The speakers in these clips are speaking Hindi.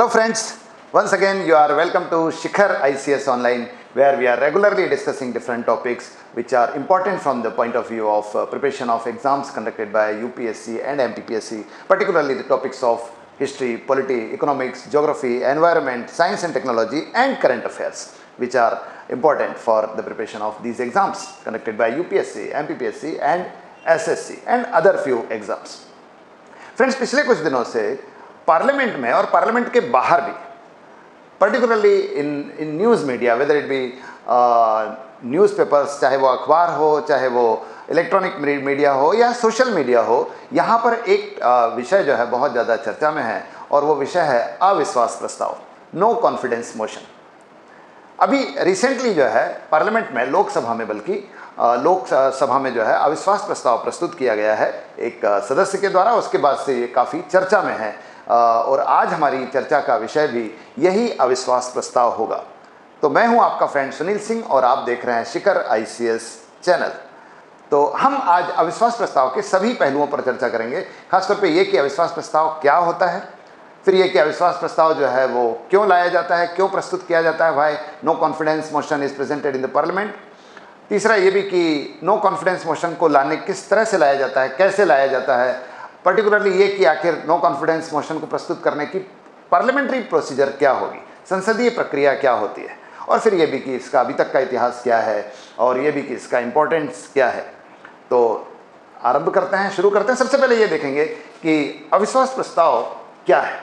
Hello friends, once again you are welcome to Shikhar ICS Online where we are regularly discussing different topics which are important from the point of view of uh, preparation of exams conducted by UPSC and MPPSC, particularly the topics of history, polity, economics, geography, environment, science and technology and current affairs which are important for the preparation of these exams conducted by UPSC, MPPSC and SSC and other few exams. Friends पिछले कुछ दिनों से पार्लियामेंट में और पार्लियामेंट के बाहर भी particularly in in news media whether it be newspapers चाहे वो अखबार हो चाहे वो इलेक्ट्रॉनिक मीडिया हो या सोशल मीडिया हो यहाँ पर एक uh, विषय जो है बहुत ज़्यादा चर्चा में है और वो विषय है अविश्वास प्रस्ताव नो कॉन्फिडेंस मोशन अभी रिसेंटली जो है पार्लियामेंट में लोकसभा में बल्कि लोकसभा में जो है अविश्वास प्रस्ताव प्रस्तुत किया गया है एक सदस्य के द्वारा उसके बाद से ये काफ़ी चर्चा में है और आज हमारी चर्चा का विषय भी यही अविश्वास प्रस्ताव होगा। तो मैं हूँ आपका फ्रेंड सुनील सिंह और आप देख रहे हैं शिखर आईसीएस चैनल तो हम आज अविश्वास प्रस्ताव के सभी पहलुओं पर चर्चा करेंगे, खासतौर पे ये कि अविश्वास प्रस्ताव क्या होता है, फिर ये कि अविश्वास प्रस्ताव जो है वो क्यों लाया जाता है, क्यों प्रस्तुत किया जाता है, भाई no confidence motion is presented in the parliament तीसरा ये भी कि नो कॉन्फिडेंस मोशन को लाने किस तरह से लाया जाता है, कैसे लाया जाता है पर्टिकुलरली ये कि आखिर नो कॉन्फिडेंस मोशन को प्रस्तुत करने की पार्लियामेंट्री प्रोसीजर क्या होगी? संसदीय प्रक्रिया क्या होती है? और फिर ये भी कि इसका अभी तक का इतिहास क्या है? और ये भी कि इसका इम्पोर्टेंस क्या है? तो आरंभ करते हैं, शुरू करते हैं। सबसे पहले ये देखेंगे कि अविश्वास प्रस्ताव क्या है?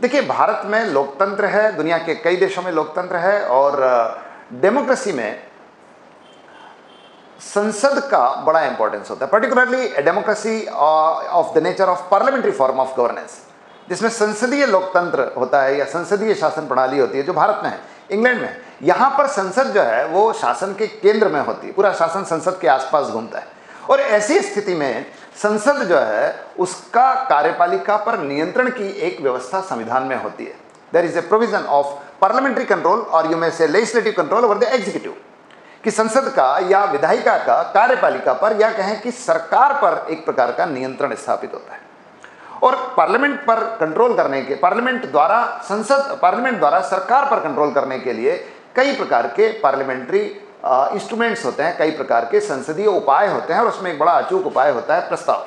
देखिए, भारत में लोकतंत्र है, दुनिया के कई देशों में लोकतंत्र है, और डेमोक्रेसी में संसद का बड़ा इंपॉर्टेंस होता है particularly democracy of the nature of parliamentary form of governance जिसमें संसदीय लोकतंत्र होता है या संसदीय शासन प्रणाली होती है जो भारत में है, इंग्लैंड में यहाँ पर संसद जो है, वो शासन के केंद्र में होती है, पूरा शासन संसद के आसपास घूमता है। और ऐसी स्थिति में संसद जो है, उसका कार्यपालिका पर नियंत्रण की एक व्यवस्था संविधान में होती है। There is a provision of parliamentary control और you may say legislative control over the executive कि संसद का या विधायिका का, कार्यपालिका पर या कहें कि सरकार पर एक प्रकार का नियंत्रण स्थापित होता है। और पार्लियामेंट पर कंट्रोल करने के, पार्लियामेंट द्वारा संसद, पार्लियामेंट द्वारा सरकार पर कंट्रोल करने के लिए कई प्रकार के पार्लियामेंट्री इंस्ट्रूमेंट्स होते हैं, कई प्रकार के संसदीय उपाय होते हैं और उसमें एक बड़ा अचूक उपाय होता है प्रस्ताव।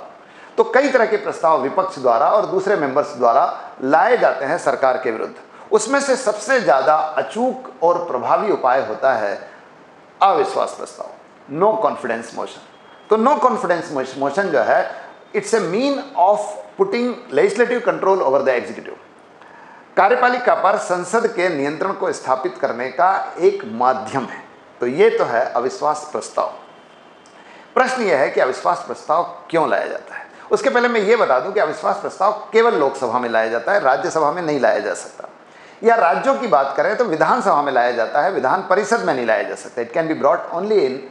तो कई तरह के प्रस्ताव विपक्ष द्वारा और दूसरे मेंबर्स द्वारा लाए जाते हैं सरकार के विरुद्ध। उसमें से सबसे ज़्यादा अचूक और प्रभावी उपाय होता है अविश्वास प्रस्ताव नो कॉन्फिडेंस मोशन तो नो कॉन्फिडेंस मोशन जो है it's a mean of putting legislative control over the executive कार्यपालिका पर संसद के नियंत्रण को स्थापित करने का एक माध्यम है। तो ये तो है अविश्वास प्रस्ताव प्रश्न यह है कि अविश्वास प्रस्ताव क्यों लाया जाता है? उसके पहले मैं ये बता दूँ कि अविश्वास प्रस्ताव केवल लोकसभा में लाया जाता है, राज्यसभा में नहीं लाया जा सकता। या राज्यों की बात करें तो विधानसभा में लाया जाता है विधान परिषद में नहीं लाया जा सकता। It can be brought only in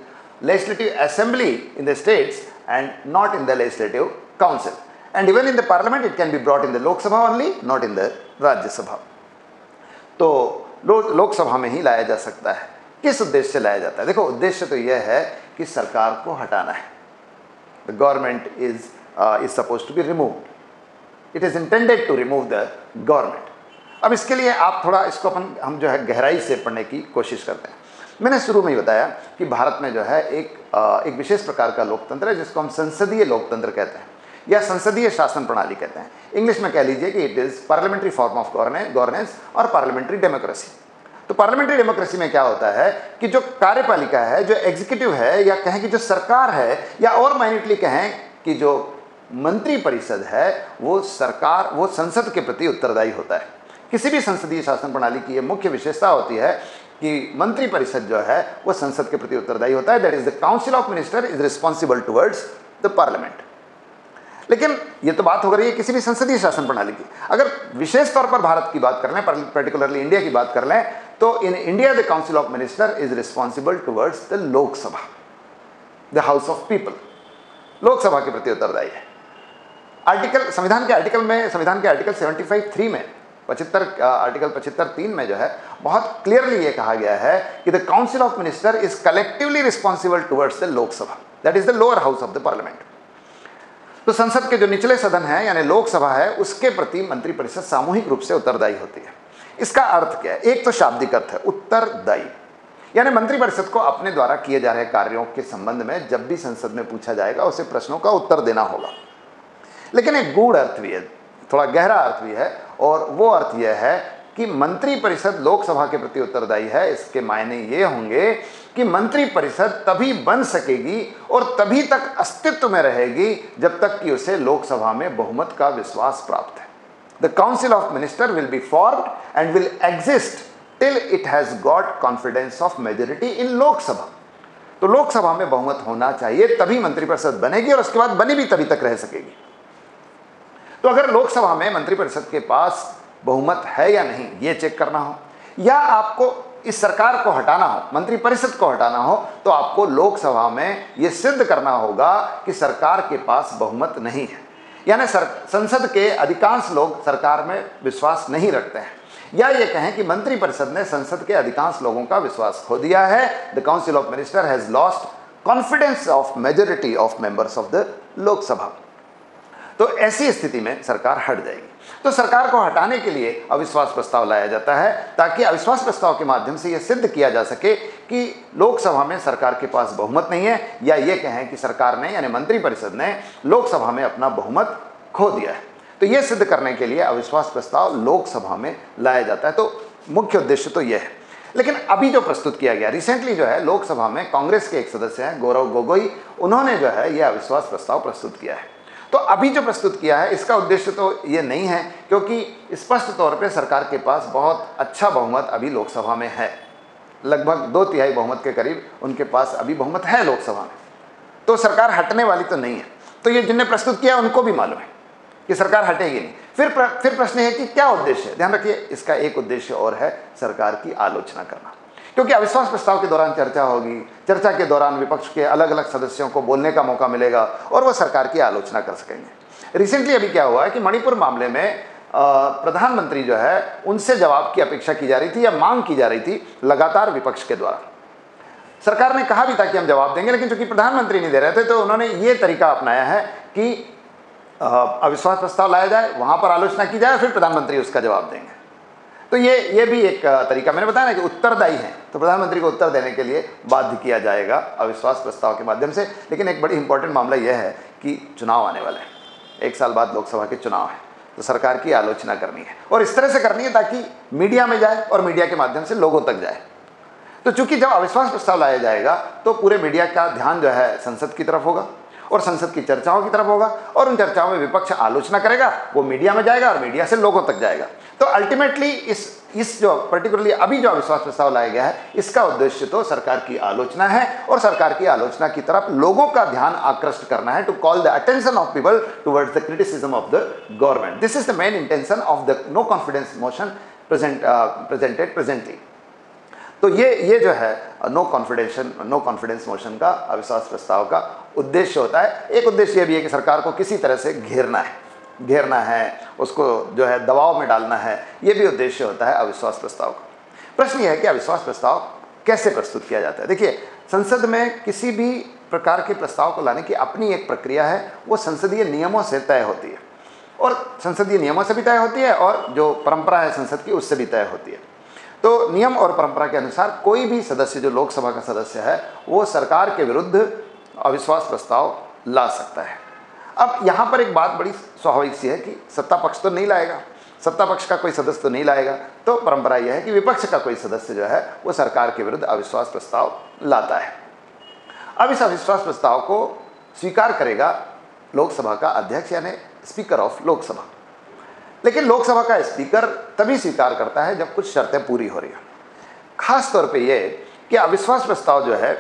legislative assembly in the states and not in the legislative council and even in the parliament it can be brought in the Lok Sabha only not in the Rajya Sabha तो लो, लोकसभा में ही लाया जा सकता है। किस उद्देश्य से लाया जाता है? देखो उद्देश्य तो यह है कि सरकार को हटाना है। The government is is suppose to be remove it is intended to remove the government अब इसके लिए आप थोड़ा इसको अपन, हम जो है गहराई से पढ़ने की कोशिश करते हैं। मैंने शुरू में ही बताया कि भारत में जो है एक एक विशेष प्रकार का लोकतंत्र है, जिसको हम संसदीय लोकतंत्र कहते हैं, या संसदीय शासन प्रणाली कहते हैं। इंग्लिश में कह लीजिए कि it is parliamentary form of governance और पार्लियामेंट्री डेमोक्रेसी तो पार्लियामेंट्री डेमोक्रेसी में क्या होता है कि जो कार्यपालिका है, जो एग्जीक्यूटिव है, या कहें कि जो सरकार है, या और माइनेटली कहें कि जो मंत्री परिषद है, वो सरकार, वो संसद के प्रति उत्तरदायी होता है। किसी भी संसदीय शासन प्रणाली की ये मुख्य विशेषता होती है कि मंत्री परिषद जो है, वो संसद के प्रति उत्तरदायी होता है। That is the council of minister is responsible towards the parliament लेकिन ये तो बात हो रही है किसी भी संसदीय शासन प्रणाली की। अगर विशेष तौर पर भारत की बात कर लें पर्टिकुलरली इंडिया की बात कर लें तो in India the council of minister is responsible towards the Lok Sabha the house of people Lok Sabha के प्रति उत्तरदायी है। आर्टिकल संविधान के आर्टिकल में, संविधान के आर्टिकल 75 थ्री में पचहत्तर आर्टिकल पचहत्तर तीन में जो है, बहुत क्लियरली ये कहा गया है कि the council of minister is collectively responsible towards the Lok Sabha that is the lower house of the parliament तो संसद के जो निचले सदन है, यानी लोकसभा है, उसके प्रति मंत्रिपरिषद सामूहिक रूप से उत्तरदायी होती है। इसका अर्थ क्या है? एक तो शाब्दिक अर्थ है, उत्तरदायी। यानी मंत्रिपरिषद को अपने द्वारा किए जा रहे कार्यों के संबंध में जब भी संसद में पूछा जाएगा, उसे प्रश्नों का उत्तर देना होगा। लेकिन एक गूढ़ अर्थ भी है थोड़ा गहरा अर्थ भी है और वो अर्थ यह है कि मंत्रिपरिषद लोकसभा के प्रति उत्तरदायी है। इसके मायने ये होंगे कि मंत्रिपरिषद तभी बन सकेगी और तभी तक अस्तित्व में रहेगी जब तक कि उसे लोकसभा में बहुमत का विश्वास प्राप्त है। The council of minister will be formed and will exist till it has got confidence of majority in Lok Sabha. तो लोकसभा में बहुमत होना चाहिए, तभी मंत्रिपरिषद बनेगी और उसके बाद बनी भी तभी तक रह सकेगी। तो अगर लोकसभा में मंत्रिपरिषद के पास बहुमत है या नहीं, ये चेक करना हो। या आपको इस सरकार को हटाना हो, मंत्रिपरिषद को हटाना हो तो आपको लोकसभा में ये सिद्ध करना होगा कि सरकार के पास बहुमत नहीं है। यानी संसद के अधिकांश लोग सरकार में विश्वास नहीं रखते हैं। या ये कहें कि मंत्रिपरिषद ने संसद के अधिकांश लोगों का विश्वास खो दिया है। The council of minister has lost confidence of majority of members of the Lok Sabha. तो ऐसी स्थिति में सरकार हट जाएगी। तो सरकार को हटाने के लिए अविश्वास प्रस्ताव लाया जाता है ताकि अविश्वास प्रस्ताव के माध्यम से यह सिद्ध किया जा सके कि लोकसभा में सरकार के पास बहुमत नहीं है या ये कहें कि सरकार ने यानी मंत्रिपरिषद ने लोकसभा में अपना बहुमत खो दिया है। तो ये सिद्ध करने के लिए अविश्वास प्रस्ताव लोकसभा में लाया जाता है। तो मुख्य उद्देश्य तो यह है। लेकिन अभी जो प्रस्तुत किया गया रिसेंटली जो है लोकसभा में कांग्रेस के एक सदस्य हैं, गौरव गोगोई, उन्होंने जो है यह अविश्वास प्रस्ताव प्रस्तुत किया है। तो अभी जो प्रस्तुत किया है इसका उद्देश्य तो ये नहीं है क्योंकि स्पष्ट तौर पे सरकार के पास बहुत अच्छा बहुमत अभी लोकसभा में है। लगभग दो तिहाई बहुमत के करीब उनके पास अभी बहुमत है लोकसभा में। तो सरकार हटने वाली तो नहीं है। तो ये जिनने प्रस्तुत किया उनको भी मालूम है कि सरकार हटेगी नहीं। फिर प्र, फिर प्रश्न है कि क्या उद्देश्य? है ध्यान रखिए इसका एक उद्देश्य और है सरकार की आलोचना करना। क्योंकि अविश्वास प्रस्ताव के दौरान चर्चा होगी। चर्चा के दौरान विपक्ष के अलग अलग सदस्यों को बोलने का मौका मिलेगा और वह सरकार की आलोचना कर सकेंगे। रिसेंटली अभी क्या हुआ है कि मणिपुर मामले में प्रधानमंत्री जो है, उनसे जवाब की अपेक्षा की जा रही थी या मांग की जा रही थी लगातार विपक्ष के द्वारा। सरकार ने कहा भी था कि हम जवाब देंगे, लेकिन चूँकि प्रधानमंत्री नहीं दे रहे थे तो उन्होंने ये तरीका अपनाया है कि अविश्वास प्रस्ताव लाया जाए, वहाँ पर आलोचना की जाए फिर प्रधानमंत्री उसका जवाब देंगे। तो ये ये भी एक तरीका। मैंने बताया ना कि उत्तरदायी है। तो प्रधानमंत्री को उत्तर देने के लिए बाध्य किया जाएगा अविश्वास प्रस्ताव के माध्यम से। लेकिन एक बड़ी इंपॉर्टेंट मामला यह है कि चुनाव आने वाले हैं। एक साल बाद लोकसभा के चुनाव है। तो सरकार की आलोचना करनी है। और इस तरह से करनी है ताकि मीडिया में जाए और मीडिया के माध्यम से लोगों तक जाए। तो चूँकि जब अविश्वास प्रस्ताव लाया जाएगा तो पूरे मीडिया का ध्यान जो है संसद की तरफ़ होगा। और संसद की चर्चाओं की तरफ़ होगा और उन चर्चाओं में विपक्ष आलोचना करेगा, वो मीडिया में जाएगा और मीडिया से लोगों तक जाएगा। तो अल्टीमेटली इस इस जो पर्टिकुलरली अभी जो अविश्वास प्रस्ताव लाया गया है, इसका उद्देश्य तो सरकार की आलोचना है और सरकार की आलोचना की तरफ़ लोगों का ध्यान आकृष्ट करना है to call the attention of people towards the criticism of the government this is the main intention of the no confidence motion present presented presently तो ये ये जो है no confidence no confidence motion का, अविश्वास प्रस्ताव का उद्देश्य होता है। एक उद्देश्य ये भी है कि सरकार को किसी तरह से घेरना है घेरना है, उसको जो है दबाव में डालना है, ये भी उद्देश्य होता है अविश्वास प्रस्ताव का। प्रश्न यह है कि अविश्वास प्रस्ताव कैसे प्रस्तुत किया जाता है? देखिए, संसद में किसी भी प्रकार के प्रस्ताव को लाने की अपनी एक प्रक्रिया है, वो संसदीय नियमों से तय होती है। और संसदीय नियमों से भी तय होती है और जो परंपरा है संसद की, उससे भी तय होती है। तो नियम और परंपरा के अनुसार कोई भी सदस्य, जो लोकसभा का सदस्य है, वो सरकार के विरुद्ध अविश्वास प्रस्ताव ला सकता है। अब यहाँ पर एक बात बड़ी स्वाभाविक सी है कि सत्ता पक्ष तो नहीं लाएगा। सत्ता पक्ष का कोई सदस्य तो नहीं लाएगा। तो परंपरा यह है कि विपक्ष का कोई सदस्य जो है, वो सरकार के विरुद्ध अविश्वास प्रस्ताव लाता है। अब इस अविश्वास प्रस्ताव को स्वीकार करेगा लोकसभा का अध्यक्ष, यानी स्पीकर ऑफ़ लोकसभा। लेकिन लोकसभा का स्पीकर तभी स्वीकार करता है जब कुछ शर्तें पूरी हो रही हैं। खास तौर पे ये कि अविश्वास प्रस्ताव जो है,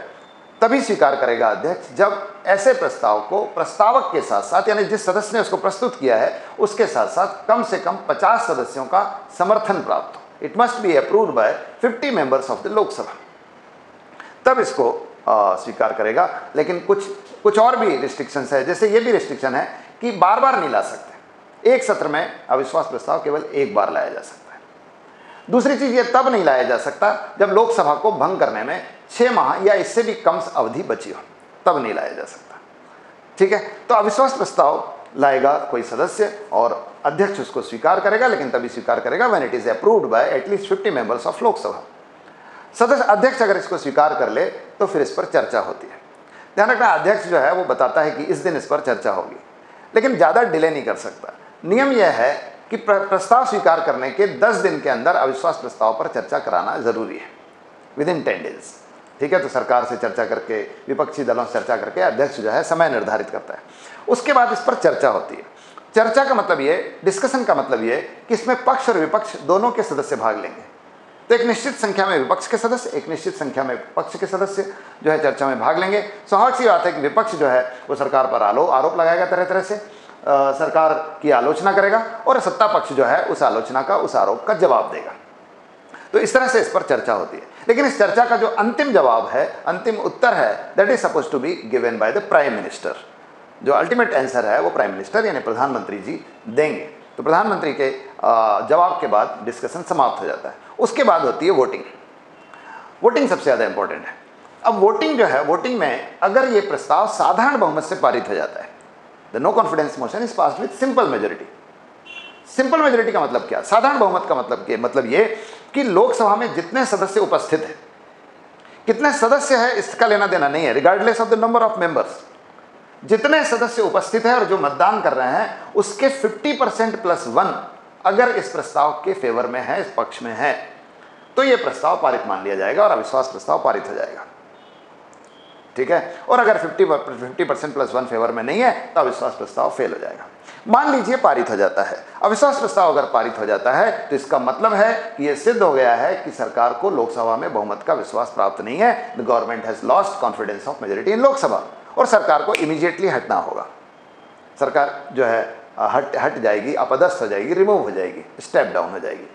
तभी स्वीकार करेगा अध्यक्ष जब ऐसे प्रस्ताव को प्रस्तावक के साथ साथ यानी जिस सदस्य ने उसको प्रस्तुत किया है, उसके साथ साथ कम से कम 50 सदस्यों का समर्थन प्राप्त हो। It must be approved by 50 members of the Lok Sabha. तब इसको स्वीकार करेगा। लेकिन कुछ कुछ और भी रिस्ट्रिक्शंस है। जैसे ये भी रिस्ट्रिक्शन है कि बार बार नहीं ला सकते। एक सत्र में अविश्वास प्रस्ताव केवल एक बार लाया जा सकता है। दूसरी चीज़ यह तब नहीं लाया जा सकता जब लोकसभा को भंग करने में छः माह या इससे भी कम अवधि बची हो। तब नहीं लाया जा सकता। ठीक है? तो अविश्वास प्रस्ताव लाएगा कोई सदस्य और अध्यक्ष उसको स्वीकार करेगा, लेकिन तभी स्वीकार करेगा when it is approved by at least fifty members of Lok Sabha. सदस्य अध्यक्ष अगर इसको स्वीकार कर ले तो फिर इस पर चर्चा होती है। ध्यान रखना, अध्यक्ष जो है वो बताता है कि इस दिन इस पर चर्चा होगी, लेकिन ज़्यादा डिले नहीं कर सकता। नियम यह है कि प्रस्ताव स्वीकार करने के 10 दिन के अंदर अविश्वास प्रस्ताव पर चर्चा कराना ज़रूरी है। विद इन टेन डेज़ ठीक है तो सरकार से चर्चा करके, विपक्षी दलों से चर्चा करके अध्यक्ष जो है समय निर्धारित करता है। उसके बाद इस पर चर्चा होती है। चर्चा का मतलब ये डिस्कशन का मतलब ये कि इसमें पक्ष और विपक्ष दोनों के सदस्य भाग लेंगे। तो एक निश्चित संख्या में विपक्ष के सदस्य, एक निश्चित संख्या में पक्ष के सदस्य जो है चर्चा में भाग लेंगे। स्वाभाविक सी बात है कि विपक्ष जो है, वो सरकार पर आलो, आरोप लगाएगा तरह तरह से। सरकार की आलोचना करेगा और सत्ता पक्ष जो है उस आलोचना का, उस आरोप का जवाब देगा। तो इस तरह से इस पर चर्चा होती है। लेकिन इस चर्चा का जो अंतिम जवाब है, अंतिम उत्तर है that is suppose to be given by the prime minister जो अल्टीमेट आंसर है, वो प्राइम मिनिस्टर यानी प्रधानमंत्री जी देंगे। तो प्रधानमंत्री के जवाब के बाद डिस्कशन समाप्त हो जाता है। उसके बाद होती है वोटिंग वोटिंग सबसे ज़्यादा इंपॉर्टेंट है। अब वोटिंग जो है वोटिंग में अगर ये प्रस्ताव साधारण बहुमत से पारित हो जाता है the no confidence motion is pass with simple majority simple majority का मतलब क्या? साधारण बहुमत का मतलब क्या मतलब ये कि लोकसभा में जितने सदस्य उपस्थित हैं, कितने सदस्य है इसका लेना देना नहीं है regardless of the number of members जितने सदस्य उपस्थित हैं और जो मतदान कर रहे हैं, उसके 50 परसेंट प्लस वन अगर इस प्रस्ताव के फेवर में है, इस पक्ष में है तो यह प्रस्ताव पारित मान लिया जाएगा और अविश्वास प्रस्ताव पारित हो जाएगा। ठीक है? और अगर 50 50 परसेंट प्लस वन फेवर में नहीं है तो अविश्वास प्रस्ताव फेल हो जाएगा। मान लीजिए पारित हो जाता है। अविश्वास प्रस्ताव अगर पारित हो जाता है तो इसका मतलब है कि यह सिद्ध हो गया है कि सरकार को लोकसभा में बहुमत का विश्वास प्राप्त नहीं है। The government has lost confidence of majority in Lok Sabha. और सरकार को इमीजिएटली हटना होगा। सरकार जो है, हट हट जाएगी, अपदस्थ हो जाएगी रिमूव हो जाएगी स्टेप डाउन हो जाएगी।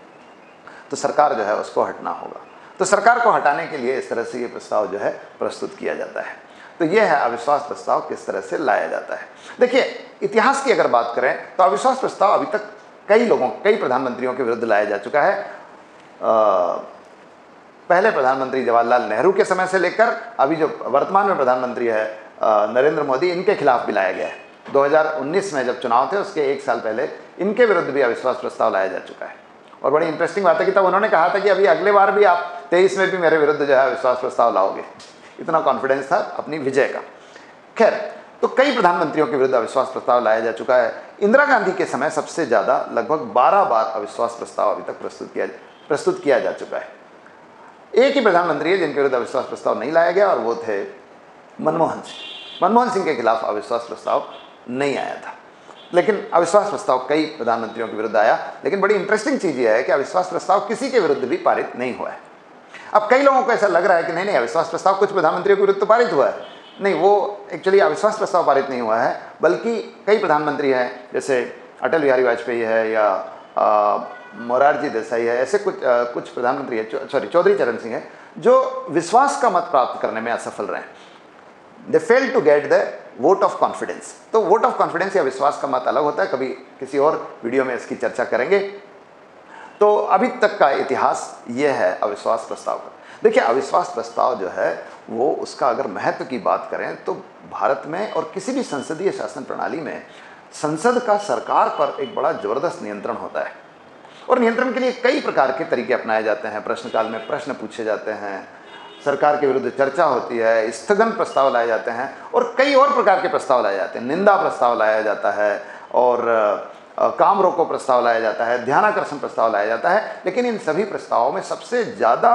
तो सरकार जो है, उसको हटना होगा। तो सरकार को हटाने के लिए इस तरह से ये प्रस्ताव जो है प्रस्तुत किया जाता है। तो ये है अविश्वास प्रस्ताव किस तरह से लाया जाता है। देखिए इतिहास की अगर बात करें तो अविश्वास प्रस्ताव अभी तक कई लोगों कई प्रधानमंत्रियों के विरुद्ध लाया जा चुका है। आ, पहले प्रधानमंत्री जवाहरलाल नेहरू के समय से लेकर अभी जो वर्तमान में प्रधानमंत्री है नरेंद्र मोदी इनके खिलाफ भी लाया गया है। 2019 में जब चुनाव थे उसके एक साल पहले इनके विरुद्ध भी अविश्वास प्रस्ताव लाया जा चुका है। और बड़ी इंटरेस्टिंग बात है कि तब उन्होंने कहा था कि अभी अगले बार भी आप तेईस में भी मेरे विरुद्ध जो है अविश्वास प्रस्ताव लाओगे। इतना कॉन्फिडेंस था अपनी विजय का। खैर तो कई प्रधानमंत्रियों के विरुद्ध अविश्वास प्रस्ताव लाया जा चुका है। इंदिरा गांधी के समय सबसे ज़्यादा लगभग 12 बार अविश्वास प्रस्ताव अभी तक प्रस्तुत किया प्रस्तुत किया जा चुका है। एक ही प्रधानमंत्री है जिनके विरुद्ध अविश्वास प्रस्ताव नहीं लाया गया और वो थे मनमोहन सिंह। मनमोहन सिंह के खिलाफ अविश्वास प्रस्ताव नहीं आया था। लेकिन अविश्वास प्रस्ताव कई प्रधानमंत्रियों के विरुद्ध आया, लेकिन बड़ी इंटरेस्टिंग चीज़ यह है कि अविश्वास प्रस्ताव किसी के विरुद्ध भी पारित नहीं हुआ है। अब कई लोगों को ऐसा लग रहा है कि नहीं नहीं, अविश्वास प्रस्ताव कुछ प्रधानमंत्रियों के विरुद्ध तो पारित हुआ है। नहीं, वो एक्चुअली अविश्वास प्रस्ताव पारित नहीं हुआ है, बल्कि कई प्रधानमंत्री हैं, जैसे अटल बिहारी वाजपेयी है या मोरारजी देसाई है, ऐसे कुछ कुछ प्रधानमंत्री है सॉरी चौधरी चरण सिंह है, जो विश्वास का मत प्राप्त करने में असफल रहे they fail to get the vote of confidence तो वोट ऑफ़ कॉन्फिडेंस या विश्वास का मत अलग होता है, कभी किसी और वीडियो में इसकी चर्चा करेंगे। तो अभी तक का इतिहास ये है अविश्वास प्रस्ताव का। देखिए, अविश्वास प्रस्ताव जो है, वो उसका अगर महत्व की बात करें तो भारत में और किसी भी संसदीय शासन प्रणाली में संसद का सरकार पर एक बड़ा ज़बरदस्त नियंत्रण होता है। और नियंत्रण के लिए कई प्रकार के तरीके अपनाए जाते हैं। प्रश्नकाल में प्रश्न पूछे जाते हैं सरकार के विरुद्ध चर्चा होती है, स्थगन प्रस्ताव लाए जाते हैं और कई और प्रकार के प्रस्ताव लाए जाते हैं। निंदा प्रस्ताव लाया जाता है और काम रोको प्रस्ताव लाया जाता है, ध्यानाकर्षण प्रस्ताव लाया जाता है, लेकिन इन सभी प्रस्तावों में सबसे ज़्यादा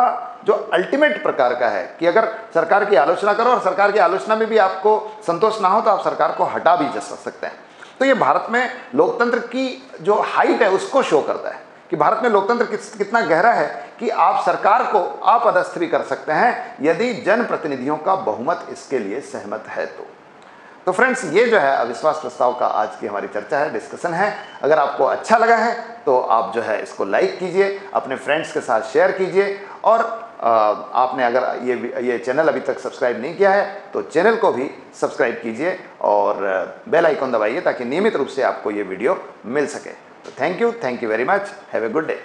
जो अल्टीमेट प्रकार का है कि अगर सरकार की आलोचना करो और सरकार की आलोचना में भी आपको संतोष ना हो तो आप सरकार को हटा भी जा सकते हैं। तो ये भारत में लोकतंत्र की जो हाइट है उसको शो करता है। कि भारत में लोकतंत्र कितना गहरा है कि आप सरकार को अपदस्थ भी कर सकते हैं, यदि जनप्रतिनिधियों का बहुमत इसके लिए सहमत है तो। तो फ्रेंड्स, ये जो है अविश्वास प्रस्ताव का आज की हमारी चर्चा है, डिस्कशन है। अगर आपको अच्छा लगा है तो आप जो है इसको लाइक कीजिए, अपने फ्रेंड्स के साथ शेयर कीजिए, और आपने अगर ये ये चैनल अभी तक सब्सक्राइब नहीं किया है तो चैनल को भी सब्सक्राइब कीजिए, और बेल आइकॉन दबाइए ताकि नियमित रूप से आपको ये वीडियो मिल सके। Thank you, thank you very much. Have a good day.